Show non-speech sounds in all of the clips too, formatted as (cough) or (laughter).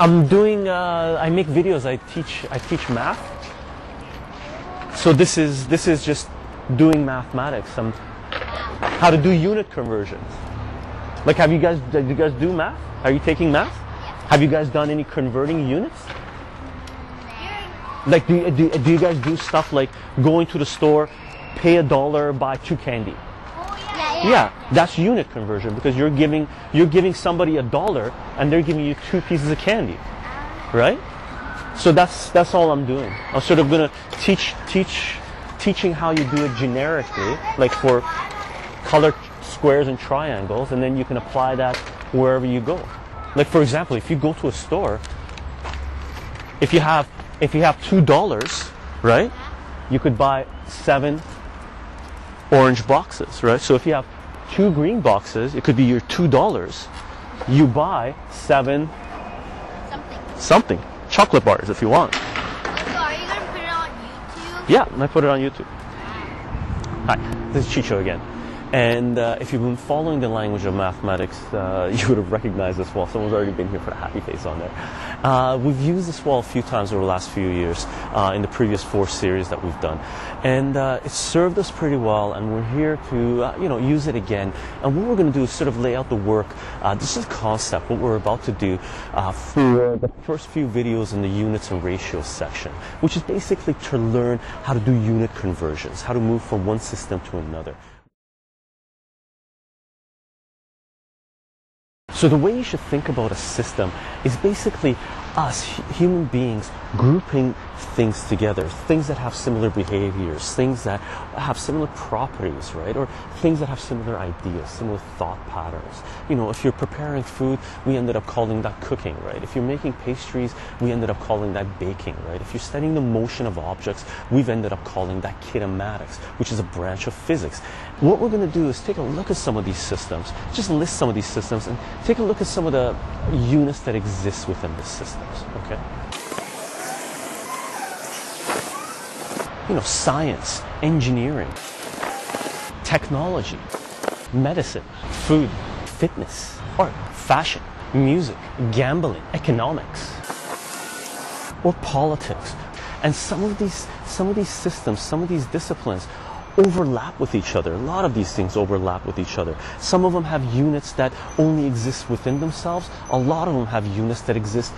I'm doing. Uh, I make videos. I teach. I teach math. So this is this is just doing mathematics. How to do unit conversions. Like, have you guys? Do you guys do math? Are you taking math? Have you guys done any converting units? Like, do, do, do you guys do stuff like going to the store, pay a dollar, buy two candy? Yeah, that's unit conversion because you're giving you're giving somebody a dollar and they're giving you two pieces of candy, right? So that's that's all I'm doing. I'm sort of gonna teach teach teaching how you do it generically, like for color squares and triangles, and then you can apply that wherever you go. Like for example, if you go to a store, if you have if you have two dollars, right, you could buy seven orange boxes, right? So if you have two green boxes, it could be your two dollars. You buy seven Something. something chocolate bars if you want. So are you gonna put it on YouTube? Yeah, I put it on YouTube. Hi, this is chycho again. And uh, if you've been following the language of mathematics, uh, (laughs) you would have recognized this wall. Someone's already been here for the happy face on there. Uh, we've used this wall a few times over the last few years uh, in the previous four series that we've done. And uh, it's served us pretty well, and we're here to uh, you know, use it again. And what we're going to do is sort of lay out the work. Uh, this is a concept, what we're about to do uh, for the first few videos in the units and ratios section, which is basically to learn how to do unit conversions, how to move from one system to another. So the way you should think about a system is basically us human beings grouping things together, things that have similar behaviors, things that have similar properties, right? Or things that have similar ideas, similar thought patterns. You know, if you're preparing food, we ended up calling that cooking, right? If you're making pastries, we ended up calling that baking, right? If you're studying the motion of objects, we've ended up calling that kinematics, which is a branch of physics. What we're going to do is take a look at some of these systems, just list some of these systems, and take a look at some of the units that exist within these systems, okay? You know, science, engineering, technology, medicine, food, fitness, art, fashion, music, gambling, economics, or politics. And some of these some of these systems, some of these disciplines overlap with each other. A lot of these things overlap with each other. Some of them have units that only exist within themselves. A lot of them have units that exist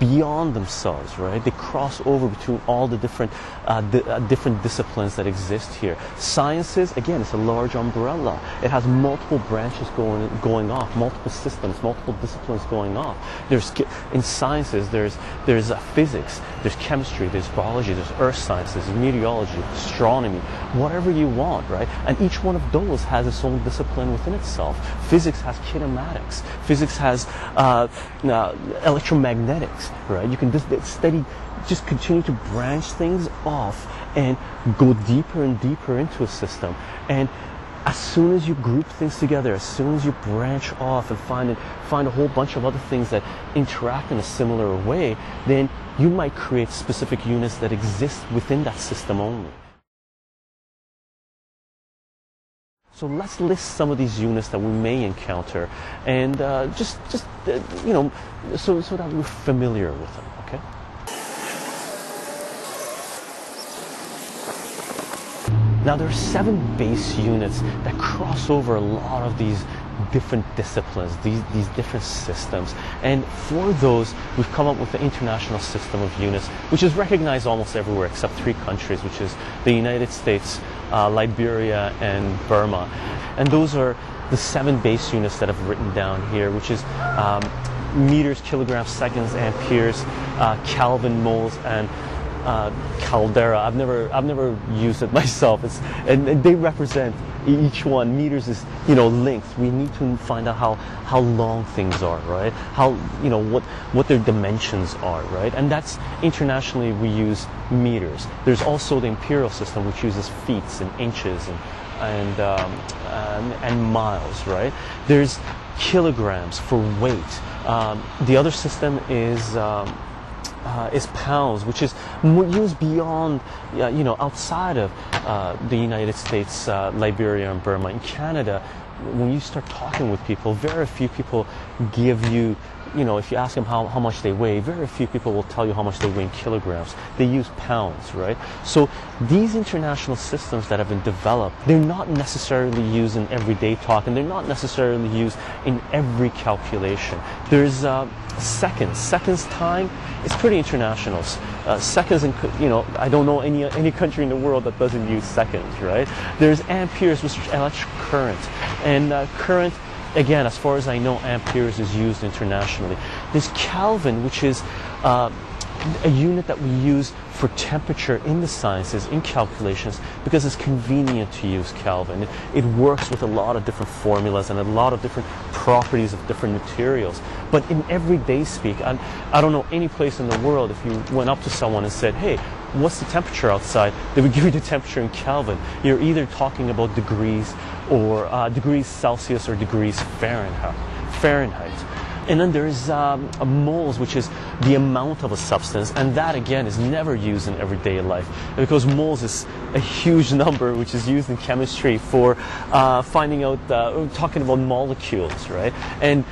beyond themselves, right? They cross over between all the different uh, di- uh, different disciplines that exist here. Sciences, again, it's a large umbrella. It has multiple branches going going off, multiple systems, multiple disciplines going off. There's in sciences, there's there's uh, physics, there's chemistry, there's biology, there's earth sciences, there's meteorology, astronomy, whatever you want, right? And each one of those has its own discipline within itself. Physics has kinematics. Physics has uh, right? You can just study, just continue to branch things off and go deeper and deeper into a system. And as soon as you group things together, as soon as you branch off and find it, find a whole bunch of other things that interact in a similar way, then you might create specific units that exist within that system only. So let's list some of these units that we may encounter, and uh, just, just uh, you know, so so that we're familiar with them. Okay. Now there are seven base units that cross over a lot of these different disciplines, these, these different systems. And for those, we've come up with the International System of Units, which is recognized almost everywhere except three countries, which is the United States, uh, Liberia, and Burma. And those are the seven base units that I've written down here, which is um, meters, kilograms, seconds, amperes, uh, Kelvin, moles, and uh, candela. I've never I've never used it (laughs) myself. It's and, and they represent each one. Meters is you know length. We need to find out how how long things are, right? How you know what what their dimensions are, right? And that's internationally we use meters. There's also the imperial system which uses feet and inches and and um, and, and miles, right? There's kilograms for weight. Um, the other system is um, uh, is pounds, which is used beyond, uh, you know, outside of uh, the United States, uh, Liberia, and Burma. In Canada, when you start talking with people, very few people give you, you know, if you ask them how, how much they weigh, very few people will tell you how much they weigh in kilograms. They use pounds, right? So these international systems that have been developed, they're not necessarily used in everyday talk and they're not necessarily used in every calculation. There's uh, seconds. Seconds time is pretty international. Uh, seconds, in, you know, I don't know any any country in the world that doesn't use seconds, right? There's amperes, which is electric current, and uh, current. Again, as far as I know, amperes is used internationally. There's Kelvin, which is uh, a unit that we use for temperature in the sciences, in calculations, because it's convenient to use Kelvin. It, it, works with a lot of different formulas and a lot of different properties of different materials. But in everyday speak, I, I don't know any place in the world if you went up to someone and said, hey, what's the temperature outside? They would (laughs) give you the temperature in Kelvin. You're either talking about degrees or uh, degrees Celsius or degrees Fahrenheit. Fahrenheit. And then there's um, moles, which is the amount of a substance, and that again is never used in everyday life because moles is a huge (laughs) number, which is used in chemistry for uh, finding out, uh, talking about molecules, right? And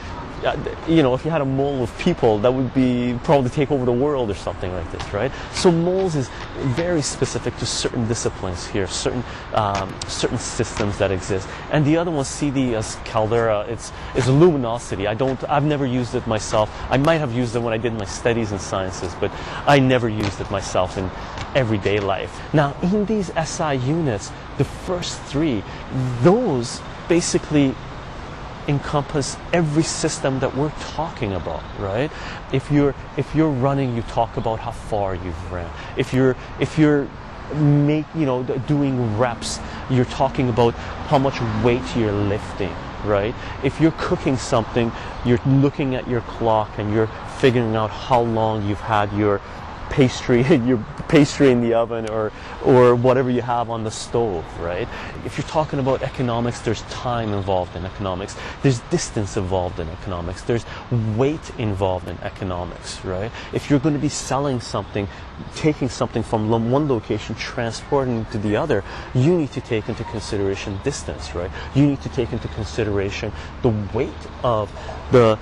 you know, if you had a mole of people, that would be probably take over the world or something like this, right? So moles is very specific to certain disciplines here, certain um, certain systems that exist. And the other one, CD as candela, it's is luminosity. I don't, I've never used it myself. I might have used it when I did my studies in sciences, but I never used it myself in everyday life. Now, in these SI units, the first three, those basically encompass every system that we're talking about, right? If you're if you're running, you talk about how far you've ran. If you're if you're make you know doing reps, you're talking about how much weight you're lifting, right? If you're cooking something, you're looking at your clock and you're figuring out how long you've had your pastry, (laughs) your pastry in the oven or, or whatever you have on the stove, right? If you're talking about economics, there's time involved in economics. There's distance involved in economics. There's weight involved in economics, right? If you're going to be selling something, taking something from one location, transporting it to the other, you need to take into consideration distance, right? You need to take into consideration the weight of the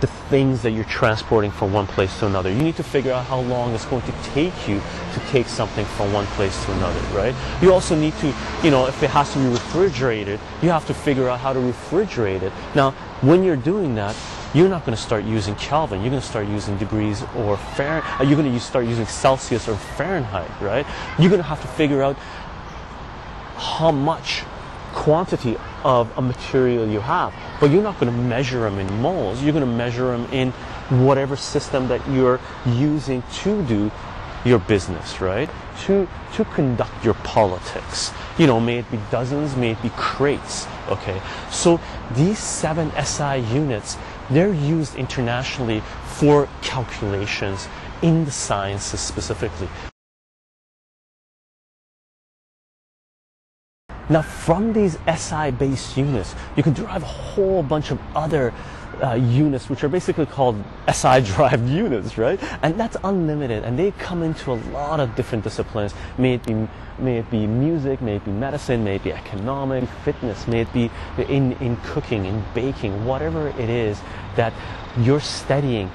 the things that you're transporting from one place to another. You need to figure out how long it's going to take you to take something from one place to another, right? You also need to, you know, if it has to be refrigerated, you have to figure out how to refrigerate it. Now, when you're doing that, you're not going to start using Kelvin. You're going to start using degrees or Fahrenheit. Uh, you're going to start using Celsius or Fahrenheit, right? You're going to have to figure out how much quantity of a material you have. But you're not going to measure them in moles. You're going to measure them in whatever system that you're using to do your business, right? To to conduct your politics. You know, may it be dozens, may it be crates. Okay. So these seven SI units, they're used internationally for calculations in the sciences specifically. Now, from these SI-based units, you can derive a whole bunch of other uh, units, which are basically called SI-derived (laughs) units, right? And that's unlimited, and they come into a lot of different disciplines. May it be, may it be music, may it be medicine, may it be economic, fitness, may it be in, in cooking, in baking, whatever it is that you're studying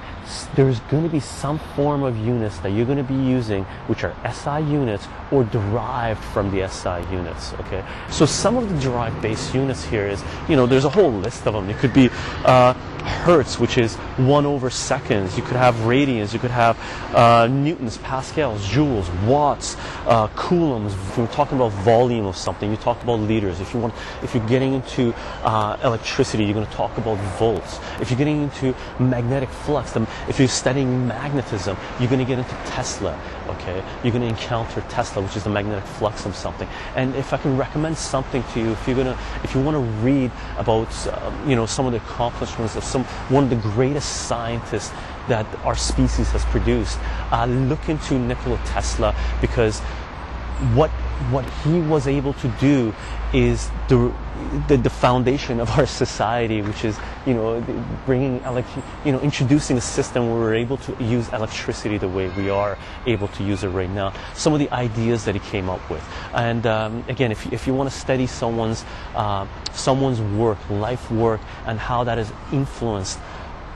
there's going to be some form of units that you're going to be using which are SI units or derived from the SI units okay? So some of the derived base units here is you know there's a whole list of them it could be uh, hertz which is 1 over seconds. You could have radians you could have uh, newtons pascals joules watts uh, coulombs. If you're talking about volume of something. You talk about liters. If you want if you're getting into uh, electricity you're going to talk about volts. If you're getting into magnetic flux if you're studying magnetism, you're going to get into Tesla, okay? You're going to encounter Tesla, which is the magnetic flux of something. And if I can recommend something to you, if you're going to, if you want to read about, uh, you know, some of the accomplishments of some one of the greatest scientists that our species has produced, uh, look into Nikola Tesla because what what he was able to do is the, the, the foundation of our society, which is, you know, bringing, elec- you know, introducing a system where we're able to use electricity the way we are able to use it right now. Some of the ideas that he came up with. And um, again, if you, if you want to study someone's, uh, someone's work, life work, and how that has influenced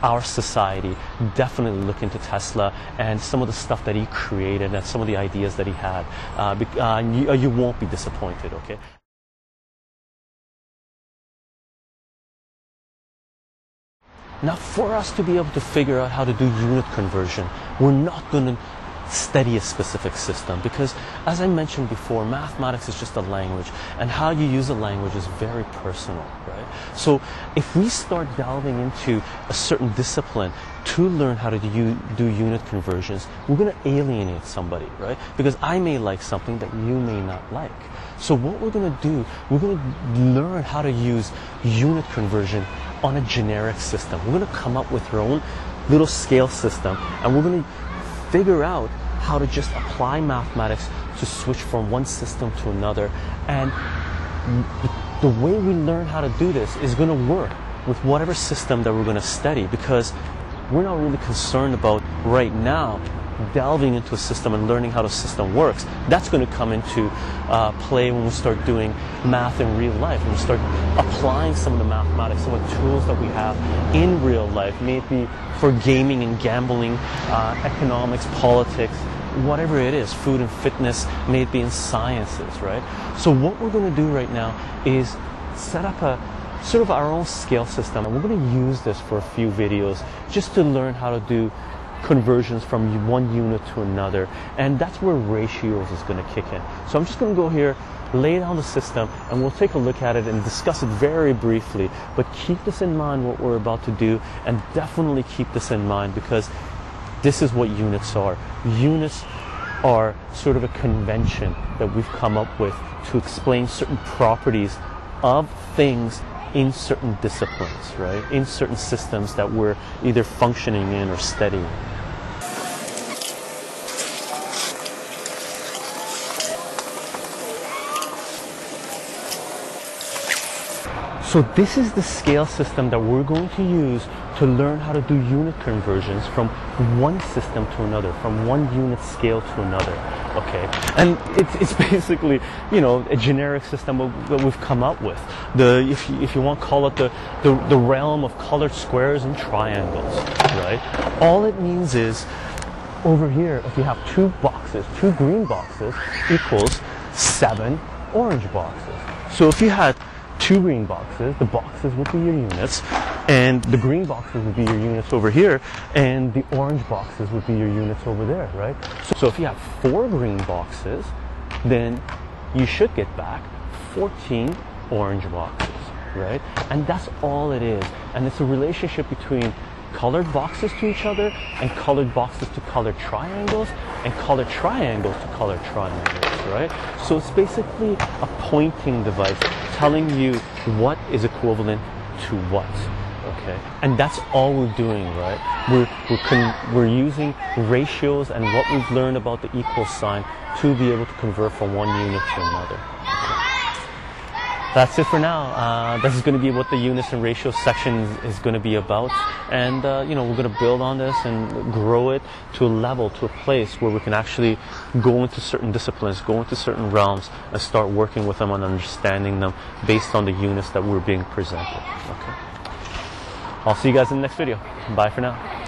our society, definitely look into Tesla and some of the stuff that he created and some of the ideas that he had. Uh, uh, you, uh, you won't be disappointed, okay? Now, for us to be able to figure out how to do unit conversion, we're not going to study a specific system because, as I mentioned before, mathematics is just a language, and how you use a language is very personal, right? So, if we start delving into a certain discipline to learn how to do, do unit conversions, we're going to alienate somebody, right? Because I may like something that you may not like. So what we're going to do, we're going to learn how to use unit conversion on a generic system. We're going to come up with our own little scale system and we're going to figure out how to just apply mathematics to switch from one system to another. And the way we learn how to do this is going to work with whatever system that we're going to study because we're not really concerned about right now delving into a system and learning how the system works. That's going to come into uh, play when we start doing math in real life, when we start applying some of the mathematics, some of the tools that we have in real life, maybe for gaming and gambling, uh, economics, politics, whatever it is, food and fitness, may it be in sciences, right? So what we're going to do right now is set up a sort of our own scale system. And we're going to use this for a few videos just to learn how to do conversions from one unit to another. And that's where ratios is going to kick in. So I'm just going to go here, lay down the system, and we'll take a look at it and discuss it very briefly. But keep this in mind what we're about to do, and definitely keep this in mind because this is what units are. Units are sort of a convention that we've come up with to explain certain properties of things in certain disciplines, right? In certain systems that we're either functioning in or studying. So this is the scale system that we're going to use to learn how to do unit conversions from one system to another, from one unit scale to another. Okay, and it's, it's (laughs) basically you know a generic system that we've come up with. The if you, if you want call it the, the the realm of colored squares and triangles, right? All it means is over here, if you have two boxes, two green boxes equals seven orange boxes. So if you had two green boxes, the boxes would be your units, and the green boxes would be your units over here, and the orange boxes would be your units over there, right? So, so if you have four green boxes, then you should get back 14 orange boxes, right? And that's all it is. And it's a relationship between colored boxes to each other and colored boxes to colored triangles and colored triangles to colored triangles, right? So it's basically a pointing device telling you what is equivalent to what. Okay, and that's all we're doing, right? We're we're, con- we're using ratios and what we've learned about the equal sign to be able to convert from one unit to another. That's it for now. Uh, this is going to be what the units and ratios section is, is going to be about, and uh, you know we're going to build on this and grow it to a level, to a place where we can actually go into certain disciplines, go into certain realms, and start working with them and understanding them based on the units that we're being presented. Okay. I'll see you guys in the next video. Bye for now.